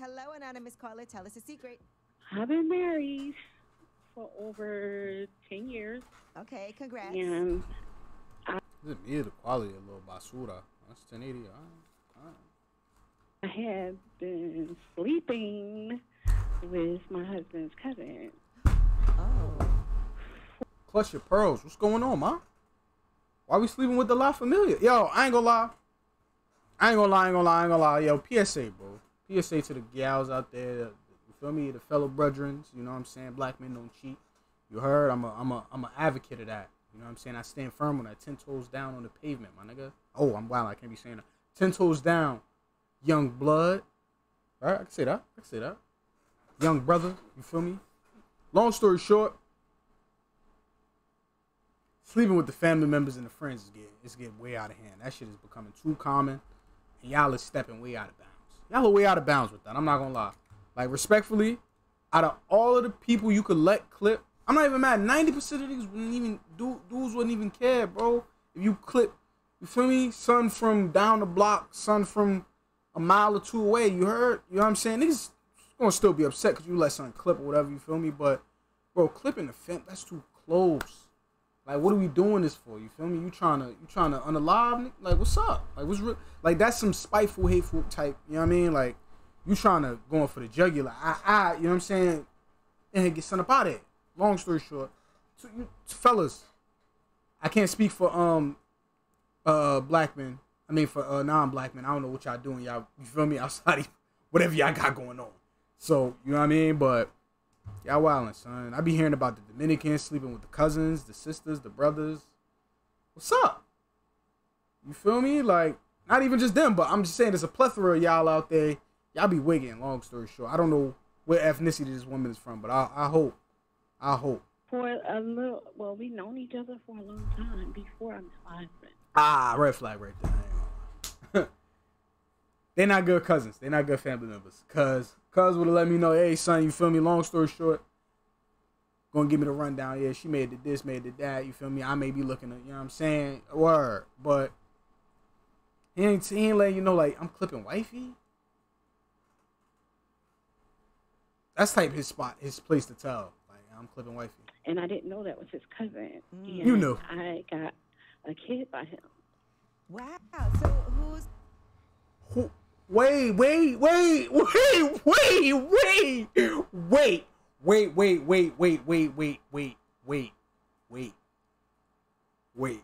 Hello, anonymous caller. Tell us a secret. I've been married for over 10 years. Okay, congrats. And Is it me or the quality a little basura? That's 1080. All right. All right. I have been sleeping with my husband's cousin. Oh. Clutch your pearls. What's going on, ma? Why we sleeping with the La Familia? Yo, I ain't gonna lie. I ain't gonna lie, I ain't gonna lie, I ain't gonna lie. Yo, PSA, bro. PSA to the gals out there. You feel me? The fellow brethrens. You know what I'm saying? Black men don't cheat. You heard? I'm a, I'm a, I'm an advocate of that. You know what I'm saying? I stand firm on that. Ten toes down on the pavement, my nigga. Oh, I'm wild. I can't be saying that. Ten toes down, young blood. All right, I can say that. I can say that. Young brother. You feel me? Long story short, sleeping with the family members and the friends is getting it's getting way out of hand. That shit is becoming too common, and y'all are stepping way out of bounds. Y'all are way out of bounds with that. I'm not gonna lie. Like respectfully, out of all of the people you could let clip, I'm not even mad. Ninety percent of these wouldn't even do dudes wouldn't even care, bro. If you clip, you feel me? Son from down the block, son from a mile or two away. You heard? You know what I'm saying? Niggas gonna still be upset because you let something clip or whatever. You feel me? But bro, clipping the fence that's too close. Like, what are we doing this for? You feel me? You trying to you trying to unalive? Like, what's up? Like, what's real? Like, that's some spiteful, hateful type. You know what I mean? Like, you trying to going for the jugular? I, I, you know what I'm saying? And get sent up out of it. Long story short, so you, fellas, I can't speak for um uh black men. I mean for uh non-black men. I don't know what y'all doing. Y'all, you feel me? Outside of whatever y'all got going on. So you know what I mean? But y'all wildin', son. I be hearing about the Dominicans sleeping with the cousins, the sisters, the brothers. What's up? You feel me? Like not even just them, but I'm just saying there's a plethora of y'all out there. Y'all be wigging. Long story short, I don't know what ethnicity this woman is from, but I, I hope, I hope. For a little, well, we known each other for a long time before I met my husband. Ah, red flag right there. I ain't gonna lie. They're not good cousins. They're not good family members. Cause cuz would have let me know, hey son, you feel me? Long story short, gonna give me the rundown. Yeah, she made the this, made the that. You feel me? I may be looking at, you know what I'm saying? Word, but he ain't he ain't letting you know like I'm clipping wifey. That's type his spot, his place to tell. Like I'm clipping wifey. And I didn't know that was his cousin. Mm. You knew. I got a kid by him. Wow. So who's Who- Wait, wait, wait, wait, wait, wait, wait, wait, wait, wait, wait, wait, wait, wait, wait, wait, wait.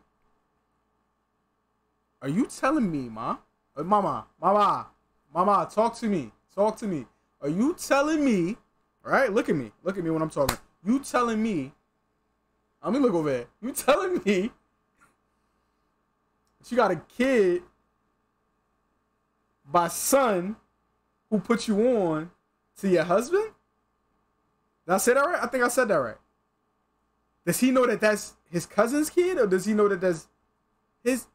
Are you telling me, ma? Uh, mama, mama, mama, talk to me. Talk to me. Are you telling me? All right, look at me. Look at me when I'm talking. You telling me? Let me look over there. You telling me? She got a kid by son who put you on to your husband? Did I say that right? I think I said that right. Does he know that that's his cousin's kid, or does he know that that's his?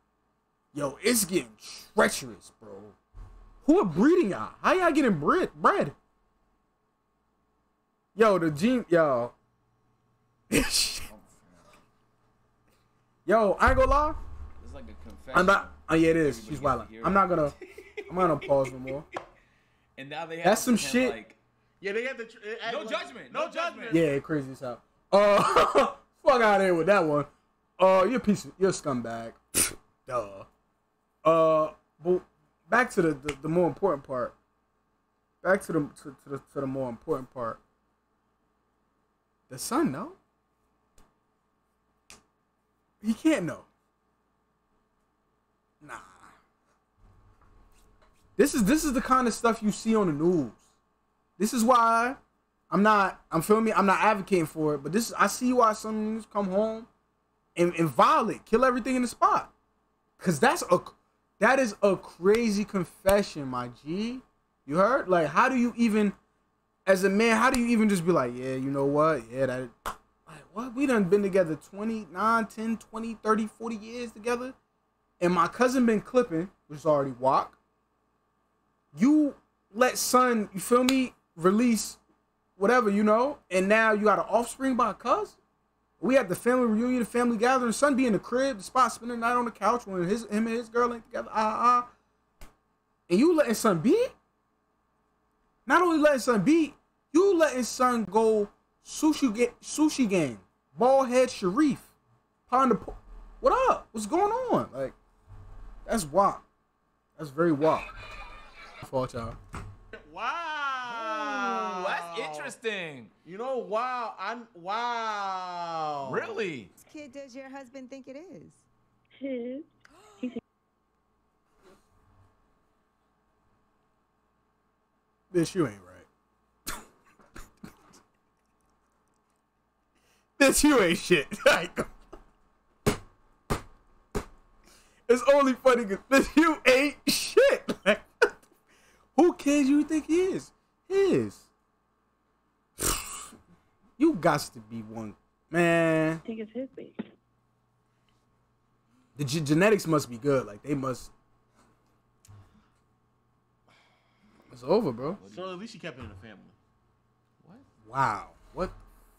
Yo, it's getting treacherous, bro. Who are breeding y'all? How y'all getting bred? Bread? Yo, the gene, yo. yo, I ain't gonna lie. It's like a confession. I'm not. Oh yeah, it is. She's wild. I'm not gonna. I'm not gonna pause no more. And now they have That's some shit. Like, Yeah, they had the tr- no like- judgment. No judgment. Yeah, crazy as hell. Uh, fuck out of here with that one. Uh, you're a piece of, you're a scumbag. Duh. Uh, but back to the, the, the more important part. Back to the to, to the to the more important part. The son know. He can't know. Nah. This is this is the kind of stuff you see on the news. This is why I'm not. I'm feeling me. I'm not advocating for it, but this I see why some niggas come home and, and violate, kill everything in the spot, cause that's a that is a crazy confession, my G. You heard? Like, how do you even, as a man, how do you even just be like, yeah, you know what? Yeah, that. Like, what? We done been together 29, 10, 20, 30, 40 years together, and my cousin been clipping, which is already walk. You let son, you feel me, release whatever, you know, and now you got an offspring by a cousin. We had the family reunion, the family gathering. Son be in the crib, the spot spending the night on the couch when his him and his girl ain't together. Ah ah. And you letting son be? Not only letting son be, you letting son go sushi get sushi game. Ball head Sharif. Pond the po- What up? What's going on? Like, that's wop. That's very wop. Fault y'all. Wow. Ooh, that's interesting. You know, wow. I'm wow. Really? Which kid does your husband think it is? His. Bitch, you ain't right. Bitch, you ain't shit. It's only funny because you ain't shit. Like, who kid you think he is? His. You got to be one man. I think it's his baby. The ge- genetics must be good. Like they must. It's over, bro. So at least she kept it in the family. What? Wow. What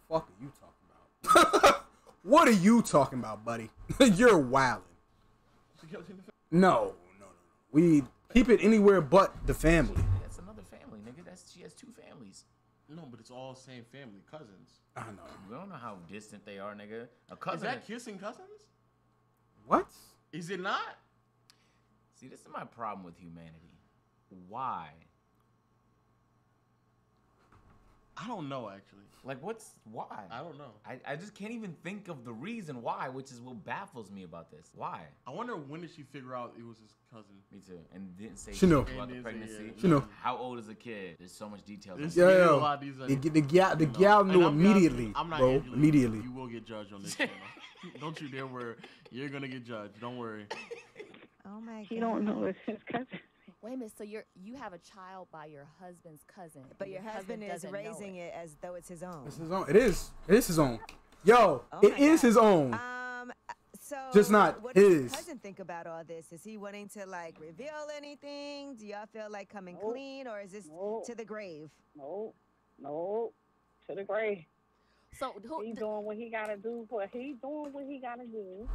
the fuck are you talking about? what are you talking about, buddy? You're wilding. She kept it in the family. No, no, no. We keep it anywhere but the family. That's another family, nigga. That's she has two families. No, but it's all same family, cousins. I know. We don't know how distant they are, nigga. A Is that kissing cousins? What? Is it not? See, this is my problem with humanity. Why? I don't know actually. Like, what's why? I don't know. I, I just can't even think of the reason why, which is what baffles me about this. Why? I wonder when did she figure out it was his cousin? Me too. And didn't say She shit knew. about the And didn't say, pregnancy. yeah. She knew. How old is the kid? There's so much detail. This- Yeah, Yeah, yeah. a lot of these, uh, The, the, gal, the you know. gal And knew I'm not- immediately, I'm not bro. Angela. Immediately. You will get judged on this channel. don't you dare worry. You're gonna get judged. Don't worry. Oh my god. He don't know it's his cousin. Wait a minute. So you're you have a child by your husband's cousin, But your husband is raising it. as though it's his own. It's his own. It is. It is his own. Yo, Oh it my is God. his own. Um. So Just not what does your his. cousin think about all this? Is he wanting to like reveal anything? Do y'all feel like coming Nope. clean, or is this Nope. to the grave? No, no, to the grave. So who? He d- doing what he gotta do for. He doing what he gotta do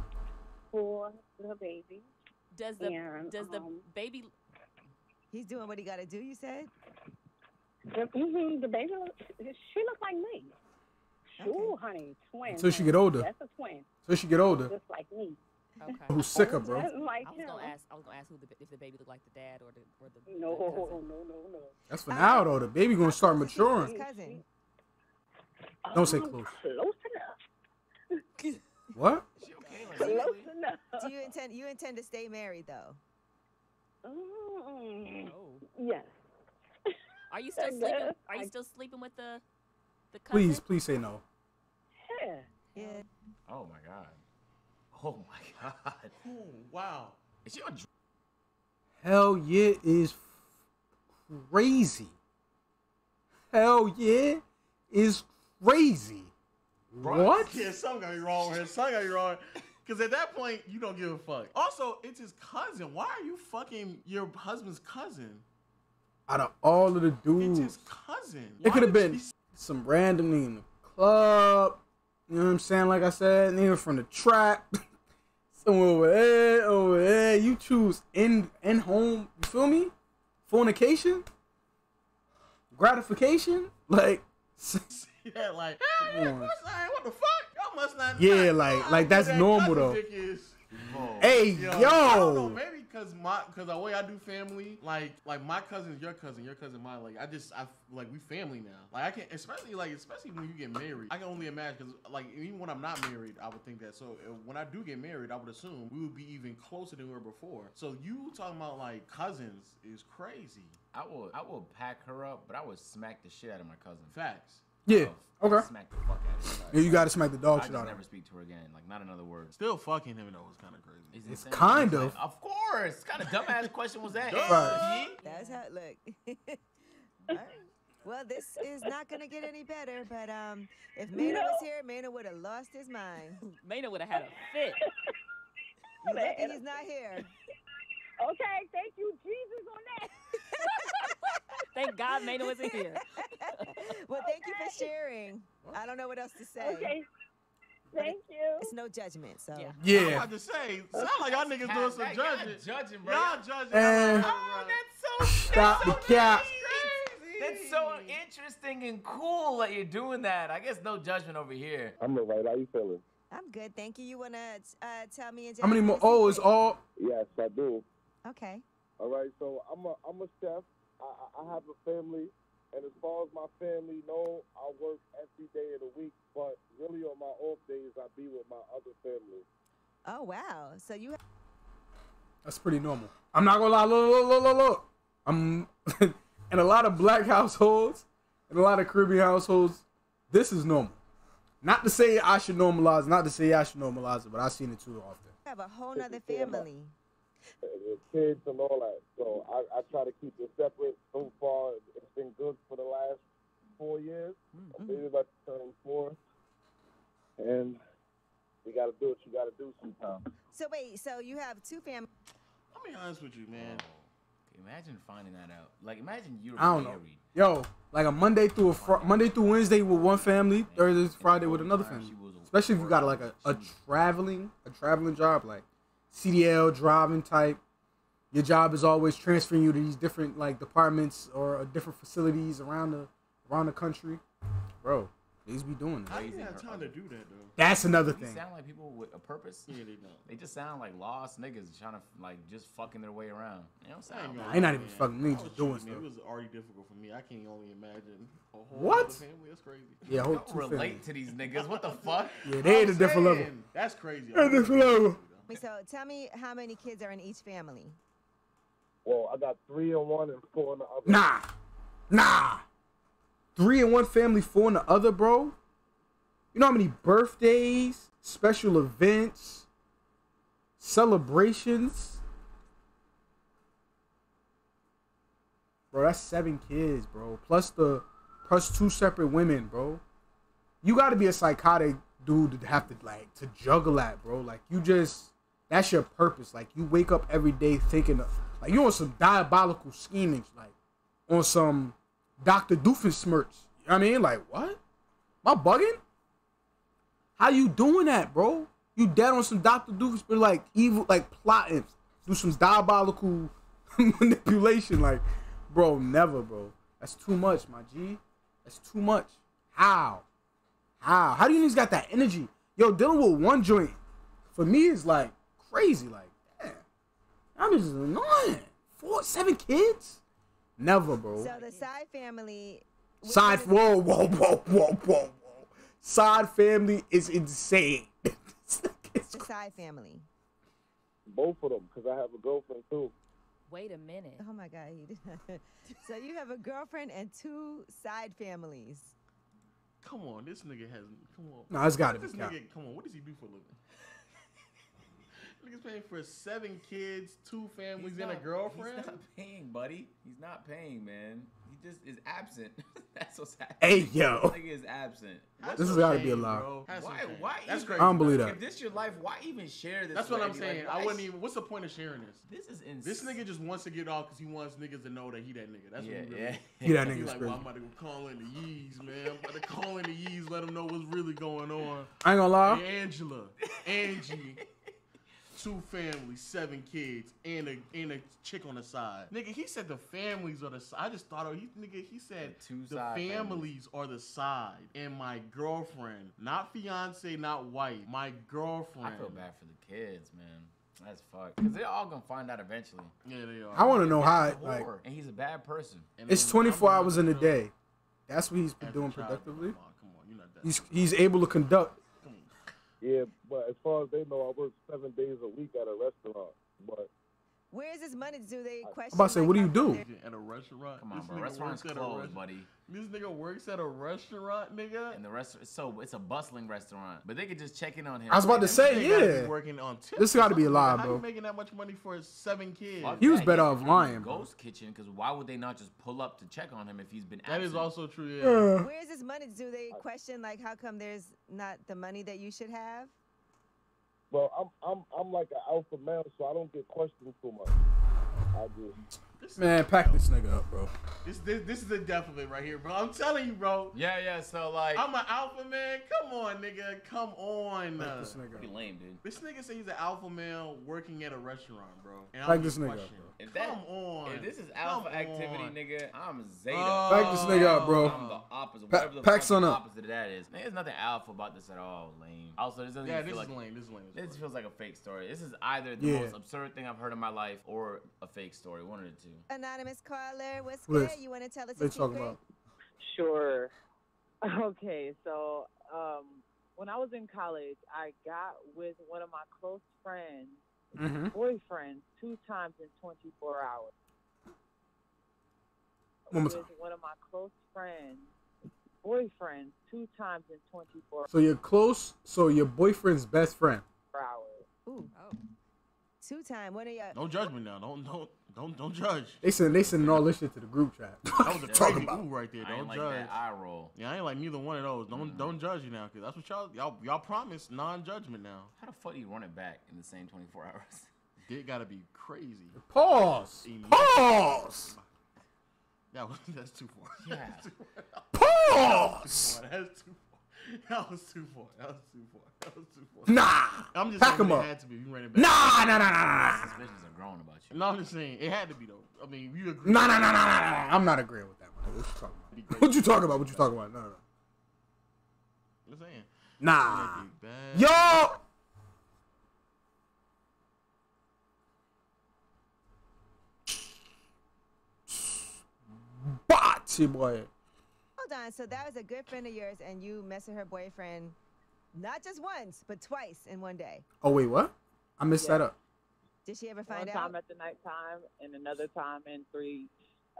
for the baby. does the and, does the um, baby? He's doing what he got to do. You said. The, hmm the baby, look- she look like me. Ooh, honey, twin. Until she honey. get older. That's a twin, So she get older. just like me. Okay. Who's sicker, bro? Just like I was him. gonna ask. I was gonna ask who the if the baby looked like the dad or the or the. the No, cousin. no, no, no. That's for now, though. The baby gonna start His maturing. cousin. Don't say Um, close. Close enough. What? She okay? Like, Close enough. Do you intend you intend to stay married though? Mm, Oh. yes. Are you still sleeping? Are you still sleeping with the the cousin? Please, please say no. Yeah. Yeah. Oh my god. Oh my god. Oh, wow. Is she on dr- Hell yeah is crazy. Hell yeah is crazy. What? Yeah, something gotta be wrong with her. Something gotta be wrong. Because at that point, you don't give a fuck. Also, it's his cousin. Why are you fucking your husband's cousin? Out of all of the dudes, It's dudes, his cousin. it could have been she- some random nigga in the club. You know what I'm saying? Like I said, nigga from the trap. Somewhere over there, over there. You choose in in home. You feel me? Fornication, gratification. Like, Yeah, like, Come hey, on. what's that? what the fuck? Y'all must not. Yeah, not like- like that's that normal, though. is. Hey Yo, I don't know, maybe because my because the way I do family, like like my cousin's your cousin, your cousin mine. Like I just I like we family now. Like I can not especially like especially when you get married. I can only imagine because like even when I'm not married, I would think that. So uh, when I do get married, I would assume we would be even closer than we were before. So you talking about like cousins is crazy. I will I will pack her up, but I would smack the shit out of my cousin. Facts. Yeah, Oh, okay. Smack the fuck out of her. Yeah, you gotta smack the dog just shit out of never speak to her again. Like not another word. Still fucking him though was kind of crazy. Is It's insane. kind of. Of course. What kind of dumbass question was that? Right. That's how look. All right. Well, this is not gonna get any better, but um, if Maynard was here, Maynard would have lost his mind. Maynard would have had a fit. You lucky he's not here. Okay, thank you, Jesus, on that. Thank God Maynard wasn't here. well, thank you for sharing. I don't know what else to say. Okay. Thank you. It's no judgment, so. Yeah. yeah. I'm about to say, sound like y'all niggas doing some That- y'all judging. judging, bro. Y'all judging. Oh, that's so stop the cap. That's so interesting and cool that you're doing that. I guess no judgment over here. I'm all right. How you feeling? I'm good, thank you. You wanna uh, tell me How many more? Oh, it's all. Yes, I do. Okay. All right. So I'm a I'm a chef. I, I I have a family, and as far as my family know, I work every day of the week. But really, on my off days, I be with my other family. Oh wow. So you That's pretty normal. I'm not gonna lie. Look, look, look, look, look. I'm in a lot of black households, in a lot of Caribbean households. This is normal. Not to say I should normalize. Not to say I should normalize it, but I've seen it too often. have a whole nother family. kids and all that. So I, I try to keep it separate. So far, it's been good for the last four years. My baby's about to turn four, and you got to do what you got to do sometimes. So wait, so you have two families. I'll be honest with you, man. Oh, imagine finding that out. Like, imagine you're I don't know. Yo, like a Monday through a fr- Monday through Wednesday with one family, Thursday Friday with another family. Especially if you got like a, a traveling a traveling job like CDL driving type. Your job is always transferring you to these different like departments or uh, different facilities around the around the country. Bro, these be doing I that. ain't have time to do that though. That's another These thing. sound like people with a purpose. Yeah, they don't. They just sound like lost niggas trying to like just fucking their way around. You know what I'm I saying? ain't, they not even fucking niggas I was doing shooting, stuff. It was already difficult for me. I can't only imagine a whole What? other family. That's crazy. Yeah, I whole don't two relate families. to these niggas. What the fuck? Yeah, they at a I'm different level. That's crazy. At a different level. Wait, so tell me how many kids are in each family. Well, I got three in one and four in the other. Nah, nah. Three in one family, four in the other, bro. You know how many birthdays, special events, celebrations? Bro, that's seven kids, bro. Plus the plus two separate women, bro. You got to be a psychotic dude to have to like to juggle that, bro. Like you just that's your purpose. Like you wake up every day thinking of like you on some diabolical scheming, like on some Dr. Doofenshmirtz. You know what I mean? Like what? Am I bugging? How you doing that, bro? You dead on some Dr. But like evil, like plotting, do some diabolical manipulation. Like, bro, never, bro. That's too much, my G. That's too much. How? How? How do you niggas got that energy? Yo, dealing with one joint for me is like crazy. Like, damn, I'm just annoying. Four, seven kids? Never, bro. So the side family. Side, whoa, whoa, whoa, whoa, whoa, whoa. Side family is insane. It's the side family. Both of them, because I have a girlfriend too. Wait a minute. Oh my God. He did. so you have a girlfriend and two side families. Come on, this nigga has. Come on. No, it's gotta be This nigga, come on. What does he do for a living? Nigga's paying for seven kids, two families, He's and a girlfriend. He's not paying, buddy. He's not paying, man. He just is absent. That's what's happening. Hey, yo. This nigga is absent. That's This has gotta be shame, a lie. bro. That's a Why? Why? That's even- crazy. I don't believe that. If this your life, why even share this? That's what I'm saying. Like, I wouldn't even. What's the point of sharing this? This is insane. This nigga just wants to get off because he wants niggas to know that he that nigga. That's Yeah, what he really. yeah. He that He nigga's like, crazy. well, I'm about to go call in the Yeez, man. I'm about to call in the Yeez, let them know what's really going on. I ain't gonna lie. Hey, Angela, Angie, two families, seven kids, and a and a chick on the side. Nigga, he said the families are the side. I just thought of he nigga. He said The two the families, families. are the side, and my girlfriend, not fiance, not wife, my girlfriend. I feel bad for the kids, man. That's fucked. Cause they're all gonna find out eventually. Yeah, they are. I want to know how. It, a like, and he's a bad person. And it's 24 hours in a day. That's what he's been doing productively. Come on, come on, you're not that. He's he's able to conduct. Yeah, but as far as they know, I work seven days a week at a restaurant. But Where is this money? Do they question? I'm about to say, what do you do? at a restaurant. Come on, This bro. Restaurant's works at a closed, rest- buddy. This nigga works at a restaurant, nigga. And the restaurant, so it's a bustling restaurant, but they could just check in on him. I was about to This say, nigga gotta be yeah. Working on tips This gotta be a lie, nigga. How bro. you making that much money for seven kids? Fuck He was that, better off lying, the bro. Ghost kitchen, because why would they not just pull up to check on him if he's been That absent? is also true. Yeah. Uh, Where is this money? Do they question like how come there's not the money that you should have? Well, I'm I'm I'm like an alpha male, so I don't get questioned too much. I just This, Man, pack this nigga up, bro. this, this, this is the death of it right here, bro. I'm telling you, bro. Yeah, yeah. So like, I'm an alpha man. Come on, nigga. Come on. Pack this nigga pretty up. lame, dude. This nigga say he's an alpha male working at a restaurant, bro. And Like I'm this nigga up, questioning. If that- Come on. If this is Come alpha activity, on. nigga, I'm Zeta. Uh, pack this nigga up, bro. I'm the opposite. Pa- the pack fuck son up. opposite of that is. Man, there's nothing alpha about this at all. Lame. Also, this doesn't Yeah, even this feel is like lame. This is lame. as this feels like a fake story. This is either the Yeah. most absurd thing I've heard in my life or a fake story. One of the two. Anonymous caller, what's What good? is- You want to tell us They a talking secret? about. Sure. Okay, so um, when I was in college, I got with one of my close friends, Mm-hmm. boyfriend, two times in 24 hours. One more with one of my close friends, boyfriend, two times in 24 So you're close. So your boyfriend's best friend. hours. Ooh. Two time. What are you? Don't judge me now. Don't don't don't don't judge. They send they sending all this shit to the group chat. That was a Talking crazy about. move right there. Don't ain't like judge. that eye roll. Yeah, I ain't like neither one of those. Don't mm-hmm. don't judge you now, cause that's what y'all y'all y'all promised non-judgment now. How the fuck do you run it back in the same 24 hours? Dick gotta be crazy. Pause. Pause. That was that's too far. Yeah. That's too far. Pause. That's too far. That was too far. That was too far. That was too far. Nah. I'm just Pack saying 'em it up. had to be. You ran it back. Nah, nah, nah, nah, nah, Suspicions are growing about you. No, I'm just saying it had to be though. I mean, you agree. nah, nah, nah, nah, nah, nah. I'm not agreeing with that. Man. What you talking about? What you talking about? What you talking about? No, no, no. I'm saying. Nah. That dick bad. Yo. Bocce boy. Hold on. So that was a good friend of yours, and you messed with her boyfriend, not just once, but twice in one day. Oh wait, what? I missed that up. Did she ever find out? One time at the nighttime and another time in three.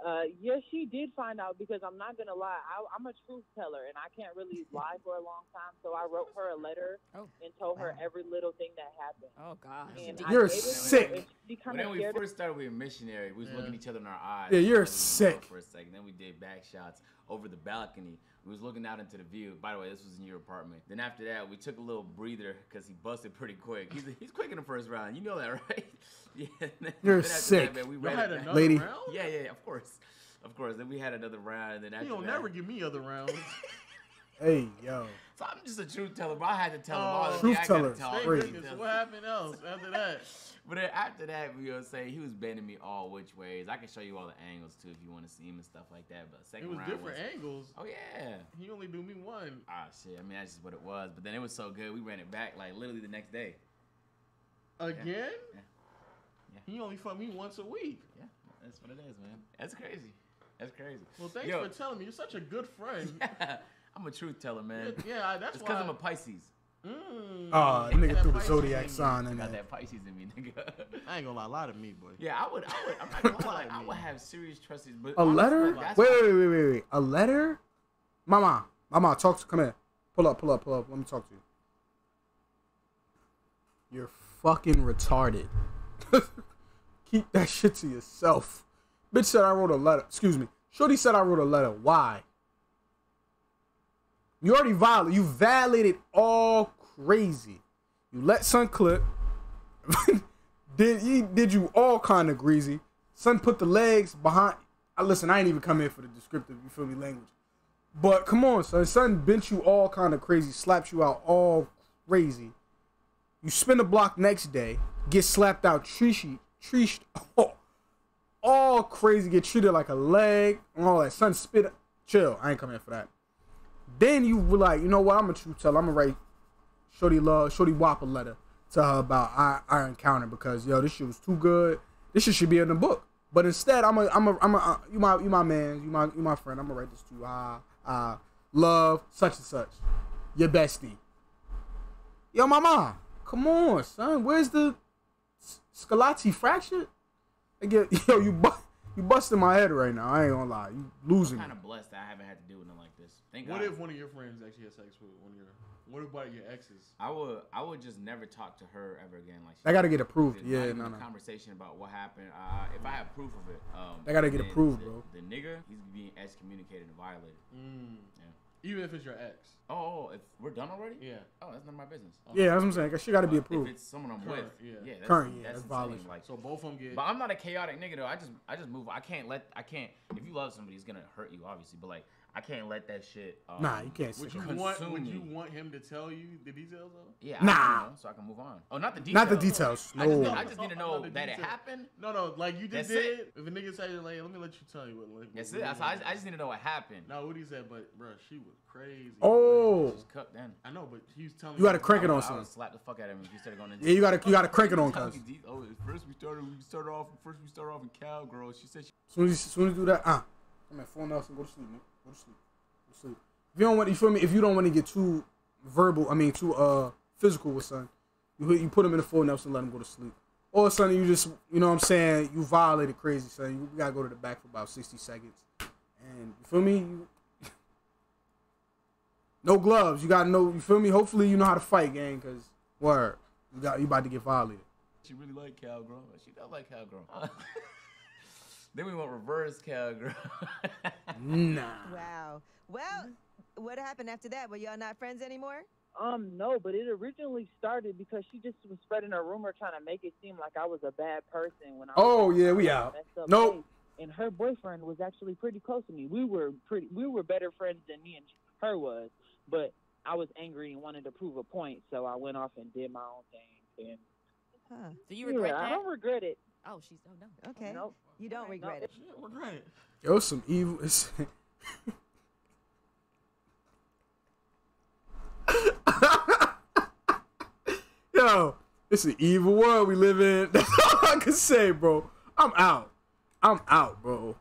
Uh, yes, she did find out because I'm not gonna lie. I, I'm a truth teller and I can't really lie for a long time. So I wrote her a letter Oh, and told her every little thing that happened. Oh gosh. And You're I gave it to her, sick. and She But kind then of we scared first started, we were missionary. We was Yeah. looking each other in our eyes. Yeah, you're sick. For a second, then we did back shots over the balcony. We was looking out into the view. By the way, this was in your apartment. Then after that, we took a little breather because he busted pretty quick. He's he's quick in the first round. You know that, right? yeah. You're sick. That, man, we ran had another Lady. round. Yeah, yeah, of course, of course. Then we had another round, and then after He don't that, never give me other rounds. Hey, yo. So I'm just a truth teller, but I had to tell him Oh. all the Truth I teller. tell Thank all the Crazy. goodness. details. What happened else after that? But then after that, we gonna say he was bending me all which ways. I can show you all the angles too if you want to see him and stuff like that. But It second was round different was, angles. oh yeah. He only do me one. Ah shit. I mean that's just what it was. But then it was so good, we ran it back like literally the next day. Again? Yeah. Yeah. He only fucked me once a week. Yeah, that's what it is, man. That's crazy. That's crazy. Well, thanks Yo. for telling me. You're such a good friend. I'm a truth teller, man. yeah, I- that's it's why. because I'm a Pisces. Mm. That nigga threw the zodiac sign I in got that Pisces in me, nigga. I ain't gonna lie, a lot of me, boy. yeah, I would. I would. I'm not gonna lie. I would have serious trust issues. But A honestly, letter? that's Wait, wait, wait, wait, wait. A letter? Mama, mama, talk to. Come here. Pull up, pull up, pull up. Let me talk to you. You're fucking retarded. Keep that shit to yourself. Bitch said I wrote a letter. Excuse me. Shorty said I wrote a letter. Why? You already violated. You violated all crazy. You let son clip. did he did you all kind of greasy? Son put the legs behind. I listen. I ain't even come here for the descriptive. You feel me? Language. But come on, son. Son bent you all kind of crazy. Slapped you out all crazy. You spin the block next day. Get slapped out. Treached. Treached. All, all crazy. Get treated like a leg. And all that. Son spit. Chill. I ain't coming for that. Then you were like, you know what? I'm a true tell. I'm gonna write Shorty love, Shorty Wop a letter to her about our, our encounter because yo, this shit was too good. This shit should be in the book. But instead, I'm a, I'm a, I'm a, uh, you my, you my man, you my, you my friend. I'm gonna write this to you. Ah, ah, love such and such, your bestie. Yo, my mom, come on, son. Where's the Scalati fracture? I get, yo, you, bu- you busting my head right now. I ain't gonna lie, you losing I'm me. kind of blessed that I haven't had to do with nothing like this. Thank What God. if one of your friends actually had sex with one of your? What about your exes? I would I would just never talk to her ever again. Like I gotta get approved. Not Yeah, even no, no. conversation about what happened. Uh, if I have proof of it, um, I gotta get approved, the, bro. The nigga, he's being excommunicated and violated. Mm. Yeah. Even if it's your ex. Oh, oh, oh if we're done already? Yeah. Oh, that's none of my business. Yeah, that's what I'm saying. That shit got to be approved. If approved. it's someone I'm Current, with, yeah. yeah, that's, Current, yeah, that's, that's insane. violation. Like, So both of them get. but I'm not a chaotic nigga though. I just, I just move. I can't let, I can't. If you love somebody, it's gonna hurt you, obviously. But like, I can't let that shit. Um, Nah, you can't say would you want? consume Would you want him to tell you the details though? Yeah. I, Nah. you know, so I can move on. Oh, not the details. Not the details. I just, No. I just need to know Not the that it happened. No, no, like you just That's did. it. If a nigga say like, let me let you tell you what. Like, That's what it. really That's, I. I just need to know what happened. No, what he said, but bro, she was crazy. Oh, Just cut then. I know, but he was telling You gotta crank it on would- I son. slap the fuck out of him if he started going into Yeah, you gotta you gotta crank it on, Tell cuz. Oh, first we started. We started off. First we started off in cowgirl. She said she. As soon as, as soon as you do that, ah, come here, full Nelson, go to sleep, man. Go to sleep. Go to sleep. If you don't want, you feel me? If you don't want to get too verbal, I mean, too uh physical with son, you you put him in the full Nelson, let him go to sleep. Or son, you just, you know what I'm saying? You violated crazy, son. You gotta go to the back for about 60 seconds, and you feel me? No gloves. You gotta know. You feel me? Hopefully, you know how to fight, gang. Cause word, you got you about to get violated. She really liked cowgirl. She does like cowgirl. then we went reverse cowgirl. Nah. Wow. Well, what happened after that? Were y'all not friends anymore? Um, no, but it originally started because she just was spreading a rumor trying to make it seem like I was a bad person when I was Oh, in yeah, we out. messed Nope. place. And her boyfriend was actually pretty close to me. We were pretty we were better friends than me and her was. But I was angry and wanted to prove a point, so I went off and did my own thing. And Huh. Do you regret yeah, I don't regret it. Oh, she's oh no. Okay. Nope. You don't regret it. Shit, regret it. Yo, some evil. Yo, it's an evil world we live in. That's all I can say, bro. I'm out. I'm out, bro.